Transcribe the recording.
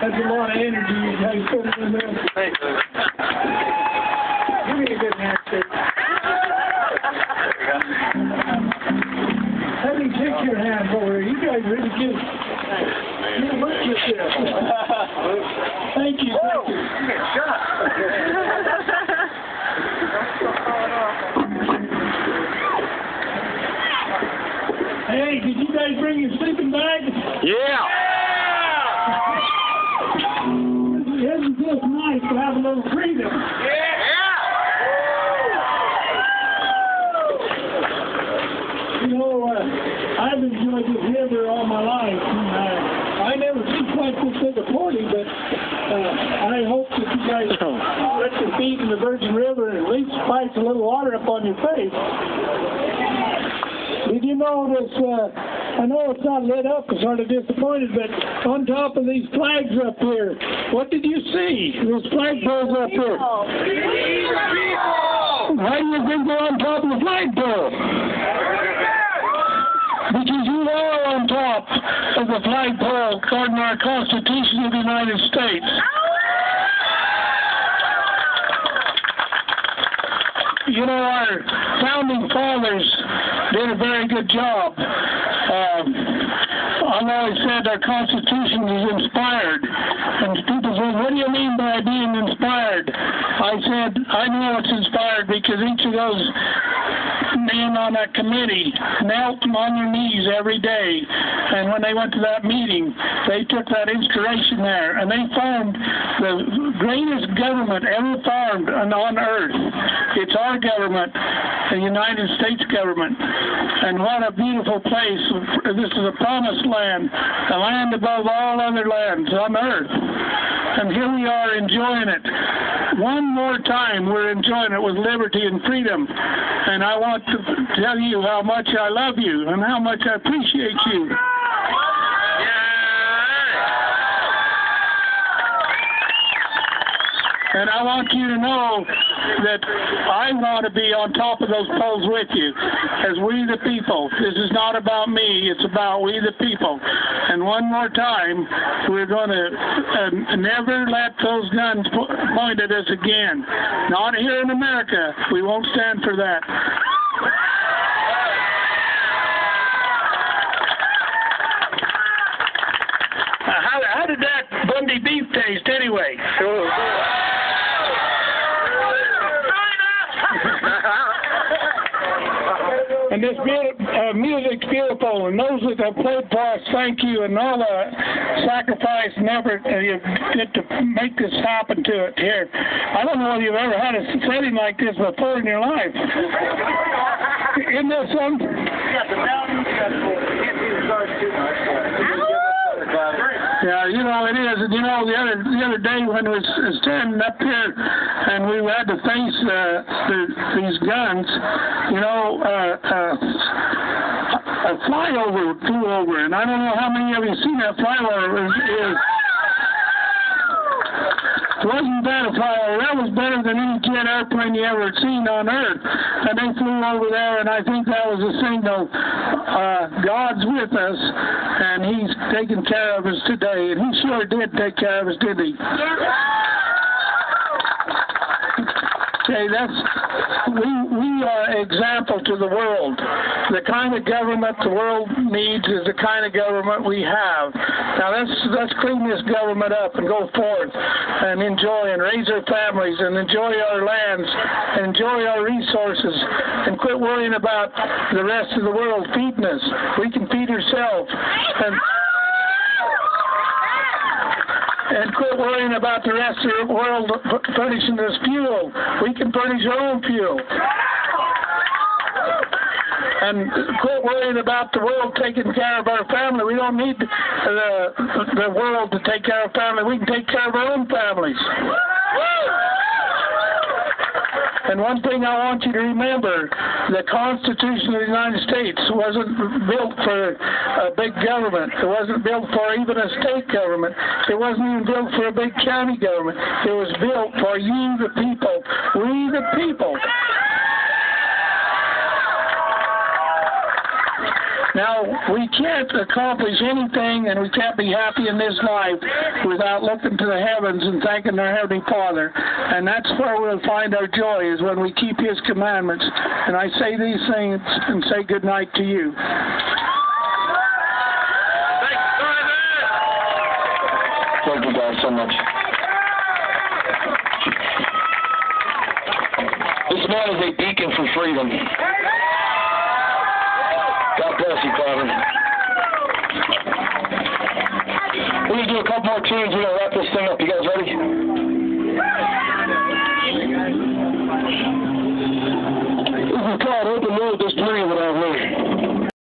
guys put in there. Thanks. Give me a good handshake. Let me kick your hand over. Here. You guys really good. You look at this. Thank you. Thank you. Hey, did you guys bring your sleeping bag? Yeah. To have a? You know, uh, I've enjoyed this river all my life. And, uh, I never see quite this big a party, but uh, I hope that you guys let your feet in the Virgin River and at least splash a little water up on your face. Did you know this? Uh, I know it's not lit up. I'm sort of disappointed, but on top of these flags up here, what did you see? Those flagpoles up here. Why do you think they're on top of the flagpole? Because you are on top of the flagpole guarding our Constitution of the United States. You know, our founding fathers did a very good job. Um, I've always said our Constitution is inspired. And people say, what do you mean by being inspired? I said, I know it's inspired because each of those men on that committee knelt on their knees every day. And when they went to that meeting, they took that inspiration there and they formed the greatest government ever formed on earth. It's our government, the United States government. And what a beautiful place. This is a promised land, a land above all other lands on earth. And here we are enjoying it. One more time, we're enjoying it with liberty and freedom. And I want to tell you how much I love you and how much I appreciate you. And I want you to know that I want to be on top of those poles with you as we the people. This is not about me, it's about we the people. And one more time, we're going to uh, never let those guns po- point at us again. Not here in America. We won't stand for that. How, how did that Bundy beef taste anyway? And this beautiful, uh, music's beautiful, and those that have played for us, thank you, and all the sacrifice and effort uh, you did to make this happen to it here. I don't know if you've ever had a setting like this before in your life. Isn't this some? Yeah, you know it is. You know the other the other day when we was standing up here and we had to face uh, the, these guns, you know, uh, uh, a flyover flew over, and I don't know how many of you seen that flyover is. is wasn't that a flyover? That was better than any jet airplane you ever seen on Earth. And they flew over there, and I think that was a signal. Uh, God's with us, and He's taking care of us today. And He sure did take care of us, didn't He? Okay, that's we we are example to the world. The kind of government the world needs is the kind of government we have. Now let's let's clean this government up and go forth and enjoy and raise our families and enjoy our lands and enjoy our resources and quit worrying about the rest of the world feeding us. We can feed ourselves and and quit worrying about the rest of the world furnishing us fuel. We can furnish our own fuel. And quit worrying about the world taking care of our family. We don't need the, the world to take care of family. We can take care of our own families. And one thing I want you to remember, the Constitution of the United States wasn't built for a big government. It wasn't built for even a state government. It wasn't even built for a big county government. It was built for you, the people. We, the people. Now, we can't accomplish anything and we can't be happy in this life without looking to the heavens and thanking our Heavenly Father. And that's where we'll find our joy is when we keep His commandments. And I say these things and say good night to you. Thank you guys so much. This man is a beacon for freedom. God bless you, Father. We're going to do a couple more tunes. We're going to wrap this thing up. You guys ready? This is called Open Road. This